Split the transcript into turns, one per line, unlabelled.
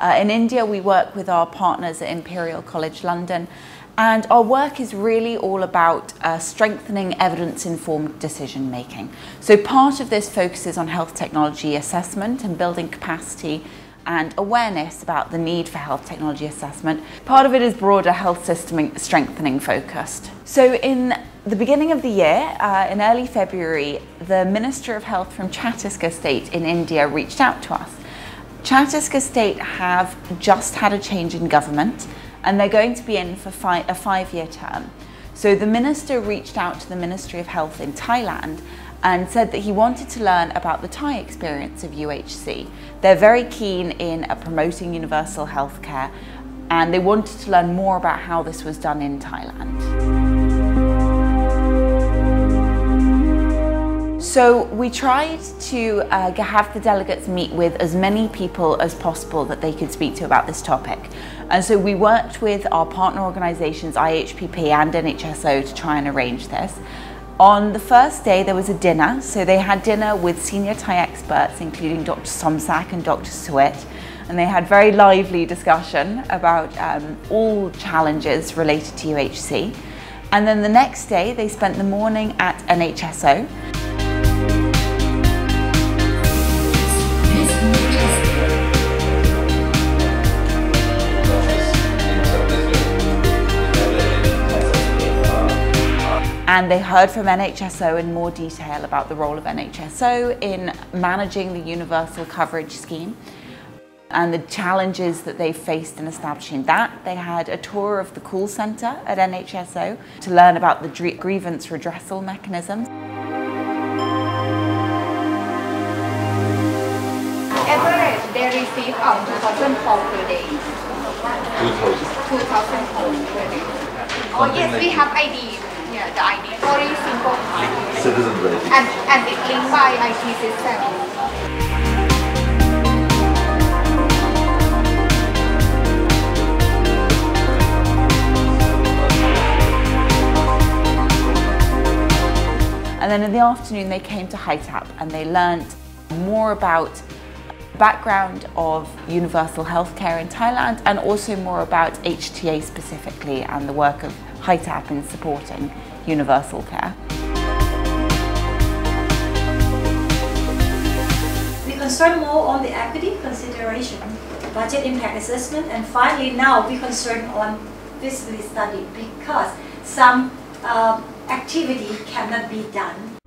Uh, in India, we work with our partners at Imperial College London, and our work is really all about uh, strengthening evidence informed decision making. So, part of this focuses on health technology assessment and building capacity and awareness about the need for health technology assessment. Part of it is broader health system strengthening focused. So, in the beginning of the year, uh, in early February, the Minister of Health from Chhattisgarh state in India reached out to us. Chhattisgarh state have just had a change in government and they're going to be in for fi a five-year term. So the minister reached out to the Ministry of Health in Thailand and said that he wanted to learn about the Thai experience of UHC. They're very keen in uh, promoting universal healthcare and they wanted to learn more about how this was done in Thailand. So we tried to uh, have the delegates meet with as many people as possible that they could speak to about this topic. And so we worked with our partner organisations, IHPP and NHSO, to try and arrange this. On the first day, there was a dinner. So they had dinner with senior Thai experts, including Dr. Somsak and Dr. Suwit. And they had very lively discussion about um, all challenges related to UHC. And then the next day, they spent the morning at NHSO. And they heard from NHSO in more detail about the role of NHSO in managing the universal coverage scheme and the challenges that they faced in establishing that. They had a tour of the call centre at NHSO to learn about the grievance redressal mechanisms.
Average, they receive about 2,000 calls per day.
2,000?
2,000 calls per day. Oh yes, we have ID. Yeah, the ID. Very simple.
Citizen ready.
And, and by IT system.
And then in the afternoon they came to HITAP and they learnt more about background of universal healthcare in Thailand and also more about HTA specifically and the work of HITAP in supporting universal care.
Concern more on the equity consideration, budget impact assessment, and finally now we concern on feasibility study because some um, activity cannot be done